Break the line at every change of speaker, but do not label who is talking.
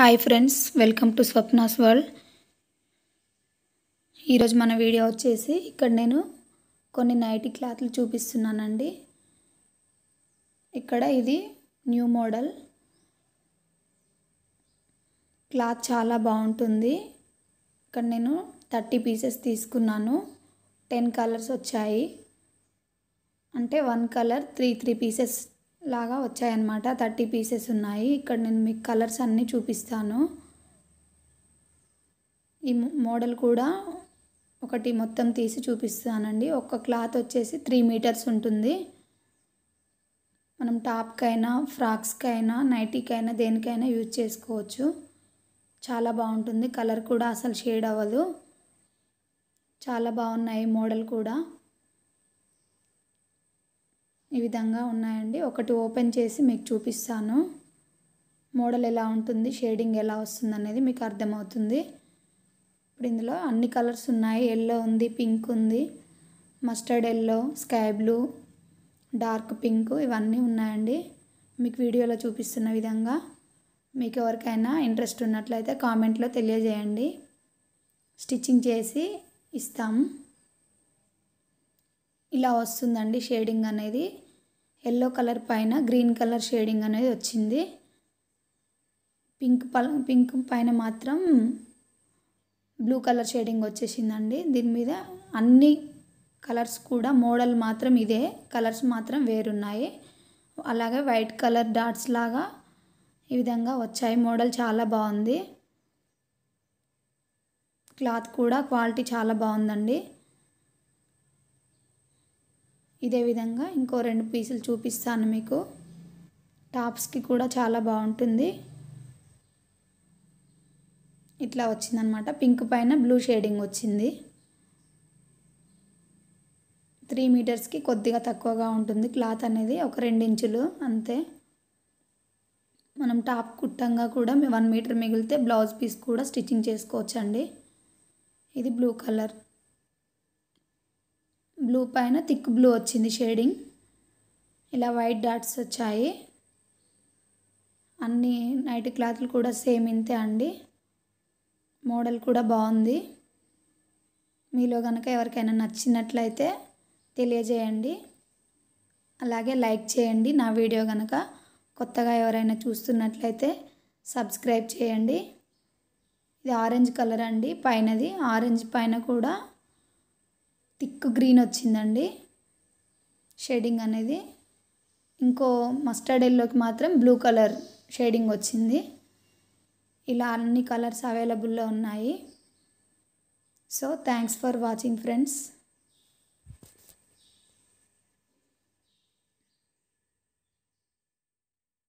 Hi friends welcome to Swapna's world ఈరోజు మన video వచ్చేసి ఇక్కడ నేను కొన్ని నైటీ క్లాత్లు చూపిస్తున్నానండి. ఇక్కడ ఇది న్యూ మోడల్. క్లాత్ చాలా బాగుంటుంది. ఇక్కడ నేను థర్టీ పీసెస్ తీసుకున్నాను. టెన్ కలర్స్ వచ్చాయి. అంటే one colour three three pieces లాగా వచ్చాయన్నమాట. థర్టీ పీసెస్ ఉన్నాయి. ఇక్కడ నేను మీకు కలర్స్ అన్నీ చూపిస్తాను. ఈ మోడల్ కూడా ఒకటి మొత్తం తీసి చూపిస్తానండి. ఒక్క క్లాత్ వచ్చేసి త్రీ మీటర్స్ ఉంటుంది. మనం టాప్కైనా ఫ్రాక్స్కైనా నైటీకైనా దేనికైనా యూజ్ చేసుకోవచ్చు. చాలా బాగుంటుంది. కలర్ కూడా అసలు షేడ్ అవ్వదు. చాలా బాగున్నాయి మోడల్ కూడా. ఈ విధంగా ఉన్నాయండి. ఒకటి ఓపెన్ చేసి మీకు చూపిస్తాను. మోడల్ ఎలా ఉంటుంది షేడింగ్ ఎలా వస్తుంది అనేది మీకు అర్థమవుతుంది. ఇప్పుడు ఇందులో అన్ని కలర్స్ ఉన్నాయి. ఎల్లో ఉంది పింక్ ఉంది mustard yellow sky blue dark pink ఇవన్నీ ఉన్నాయండి. మీకు వీడియోలో చూపిస్తున్న విధంగా మీకు ఎవరికైనా ఇంట్రెస్ట్ ఉన్నట్లయితే కామెంట్లో తెలియజేయండి. స్టిచ్చింగ్ చేసి ఇస్తాము ఇలా వస్తుందండి షేడింగ్ అనేది. ఎల్లో కలర్ పైన గ్రీన్ కలర్ షేడింగ్ అనేది వచ్చింది. పింక్ పల పింక్ పైన మాత్రం బ్లూ కలర్ షేడింగ్ వచ్చేసిందండి. దీని మీద అన్ని కలర్స్ కూడా మోడల్ మాత్రం ఇదే. కలర్స్ మాత్రం వేరున్నాయి. అలాగే వైట్ కలర్ డాట్స్ లాగా ఈ విధంగా వచ్చాయి. మోడల్ చాలా బాగుంది. క్లాత్ కూడా క్వాలిటీ చాలా బాగుందండి. ఇదే విధంగా ఇంకో రెండు పీసులు చూపిస్తాను మీకు. టాప్స్కి కూడా చాలా బాగుంటుంది. ఇట్లా వచ్చిందనమాట. పింక్ పైన బ్లూ షేడింగ్ వచ్చింది. త్రీ మీటర్స్కి కొద్దిగా తక్కువగా ఉంటుంది. క్లాత్ అనేది ఒక రెండు ఇంచులు అంతే. మనం టాప్ కుట్టంగా కూడా వన్ మీటర్ మిగిలితే బ్లౌజ్ పీస్ కూడా స్టిచ్చింగ్ చేసుకోవచ్చండి. ఇది బ్లూ కలర్. బ్లూ పైన థిక్ బ్లూ వచ్చింది షేడింగ్. ఇలా వైట్ డాట్స్ వచ్చాయి. అన్ని నైట్ క్లాత్లు కూడా సేమ్ ఇంతే అండి. మోడల్ కూడా బాగుంది. మీలో కనుక ఎవరికైనా నచ్చినట్లయితే తెలియజేయండి. అలాగే లైక్ చేయండి. నా వీడియో కనుక కొత్తగా ఎవరైనా చూస్తున్నట్లయితే సబ్స్క్రైబ్ చేయండి. ఇది ఆరెంజ్ కలర్ అండి. పైనది ఆరెంజ్ పైన కూడా థిక్ గ్రీన్ వచ్చిందండి. షేడింగ్ అనేది. ఇంకో మస్టర్డ్ ఎల్లోకి మాత్రం బ్లూ కలర్ షేడింగ్ వచ్చింది. ఇలా అన్ని కలర్స్ అవైలబుల్లో ఉన్నాయి. So thanks for watching friends.